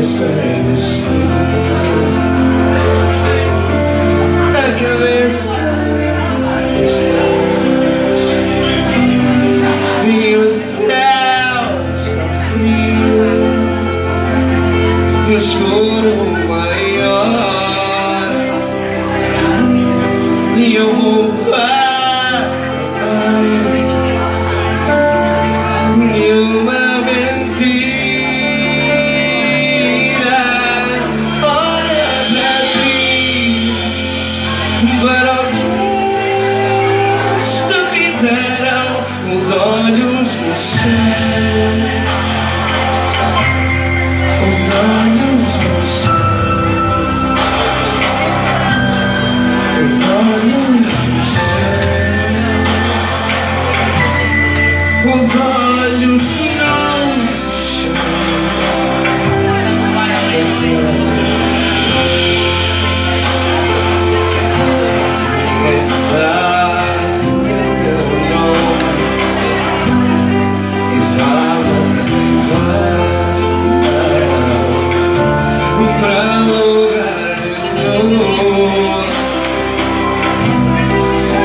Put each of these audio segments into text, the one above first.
andar sem destino. A cabeça e o chão os olhos no chão os olhos no chão os olhos no chão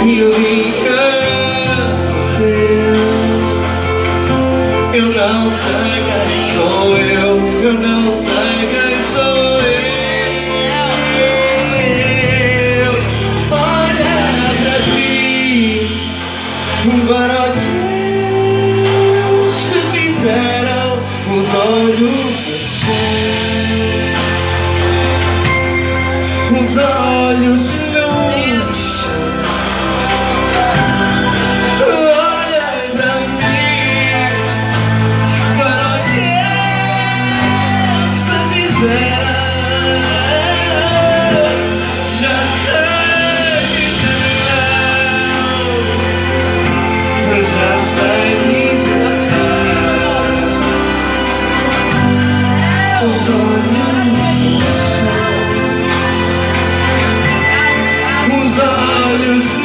e dia morreu eu não sei quem sou eu eu não sei quem sou eu. Olha pra ti para o que te fizeram os olhos no chão os olhos olhos